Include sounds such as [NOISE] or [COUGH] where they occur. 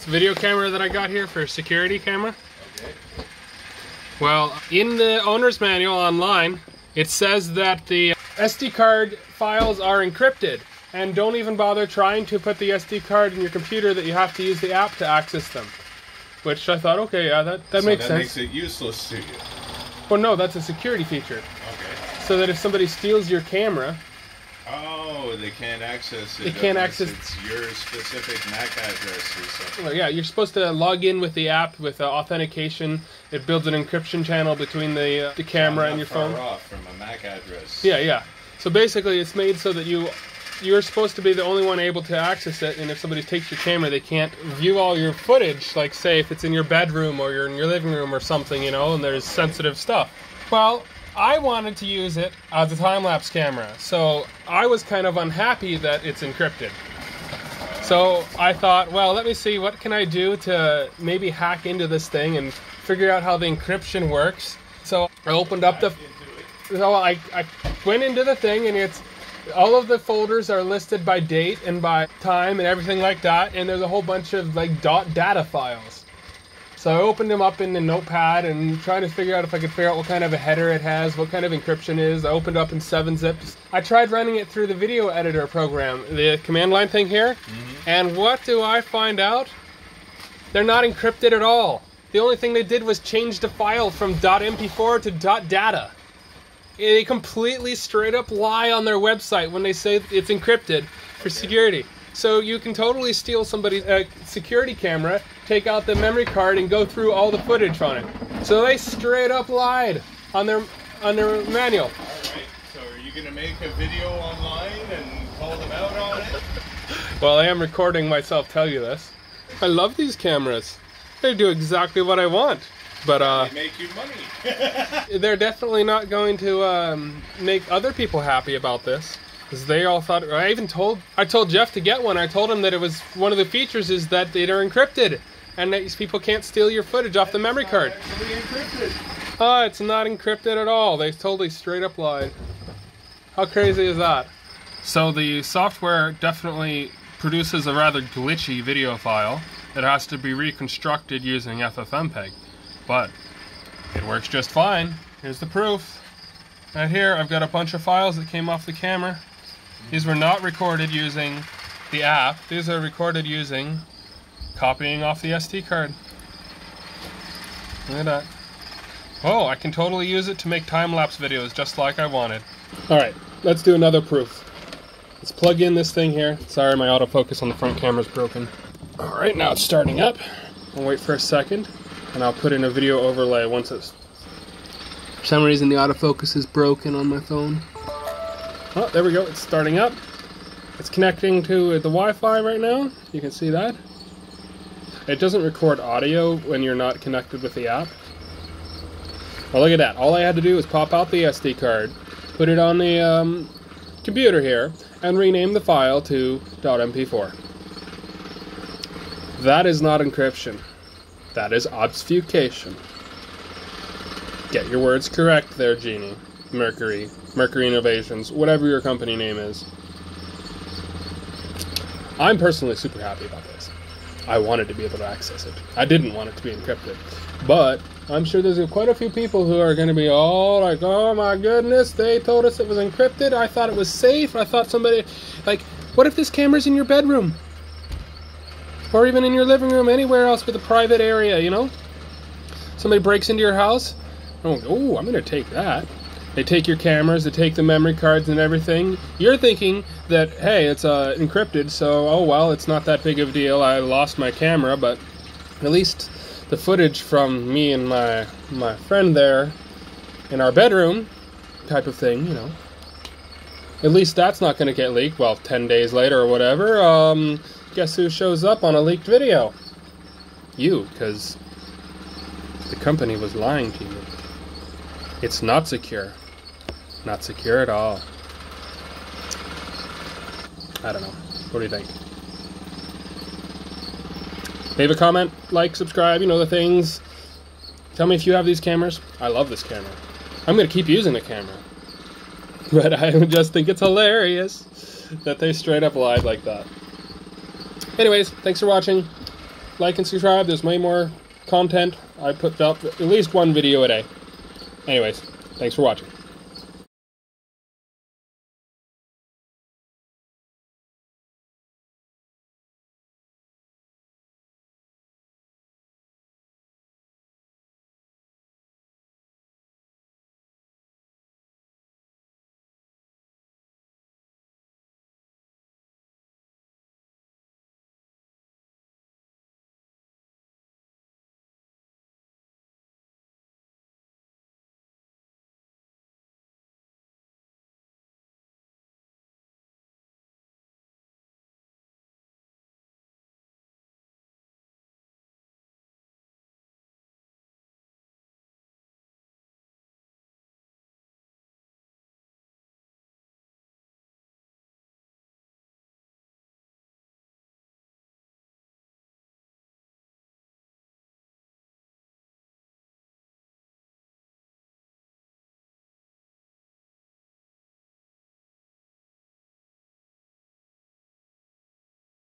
This video camera that I got here for a security camera. Okay. Well, in the owner's manual online, it says that the SD card files are encrypted. And don't even bother trying to put the SD card in your computer that you have to use the app to access them. Which I thought, okay, yeah, that, that so makes that sense. makes it useless to you. Well, no, that's a security feature. Okay. So that if somebody steals your camera, Oh, they can't access it. They can't access- It's your specific MAC address or something. well, yeah, you're supposed to log in with the app with uh, authentication. It builds an encryption channel between the uh, the camera and your far phone. off from a MAC address. Yeah, yeah. So basically, it's made so that you you're supposed to be the only one able to access it, and if somebody takes your camera, they can't view all your footage. Like, say, if it's in your bedroom or you're in your living room or something, you know, and there's sensitive stuff. Well, I wanted to use it as a time lapse camera, so I was kind of unhappy that it's encrypted. So I thought, well, let me see what can I do to maybe hack into this thing and figure out how the encryption works. So I opened up the so I, I went into the thing and it's all of the folders are listed by date and by time and everything like that and there's a whole bunch of like dot data files so i opened them up in the notepad and trying to figure out if i could figure out what kind of a header it has what kind of encryption it is. I opened up in 7 zips. I tried running it through the video editor program the command line thing here. Mm-hmm. And what do i find out? They're not encrypted at all. The only thing they did was change the file from .mp4 to .data they completely straight up lie on their website when they say it's encrypted for security. So you can totally steal somebody's uh, security camera, take out the memory card, and go through all the footage on it. So they straight up lied on their on their manual. All right. So are you gonna make a video online and call them out on it? [LAUGHS] Well, I am recording myself tell you this. I love these cameras. They do exactly what I want. But uh, They make you money. [LAUGHS] they're definitely not going to um, make other people happy about this because they all thought i even told i told jeff to get one i told him that it was one of the features is that they are encrypted and that these people can't steal your footage off the memory card oh it's not encrypted at all they totally straight up lied how crazy is that so the software definitely produces a rather glitchy video file that has to be reconstructed using ffmpeg but it works just fine. Here's the proof. Right here, I've got a bunch of files that came off the camera. These were not recorded using the app. These are recorded using copying off the SD card. Look at that. Oh, I can totally use it to make time-lapse videos just like I wanted. Alright, let's do another proof. Let's plug in this thing here. Sorry, my autofocus on the front camera is broken. Alright, now it's starting up. I'll wait for a second and I'll put in a video overlay once it's. For some reason, the autofocus is broken on my phone. Oh, there we go. It's starting up. It's connecting to the Wi-Fi right now. You can see that. It doesn't record audio when you're not connected with the app. Well, look at that. All I had to do was pop out the SD card, put it on the um, computer here, and rename the file to .mp4. That is not encryption. That is obfuscation. Get your words correct there, Geeni. Merkury. Merkury Innovations. Whatever your company name is. I'm personally super happy about this. I wanted to be able to access it. I didn't want it to be encrypted. But I'm sure there's quite a few people who are going to be all like, oh my goodness, they told us it was encrypted. I thought it was safe. I thought somebody. Like, what if this camera's in your bedroom? or even in your living room, anywhere else with a private area, you know? Somebody breaks into your house. Oh, I'm going to take that. They take your cameras, they take the memory cards and everything. You're thinking that, hey, it's uh, encrypted, so, oh well, it's not that big of a deal. I lost my camera, but at least the footage from me and my, my friend there in our bedroom, type of thing, you know. At least that's not going to get leaked. Well, 10 days later or whatever, um, guess who shows up on a leaked video? You, because the company was lying to you. It's not secure. Not secure at all. I don't know. What do you think? Leave a comment, like, subscribe, you know the things. Tell me if you have these cameras. I love this camera. I'm going to keep using the camera. [LAUGHS] But I just think it's hilarious that they straight up lied like that. Anyways, thanks for watching. like and subscribe. There's way more content. I put up at least one video a day. Anyways, thanks for watching.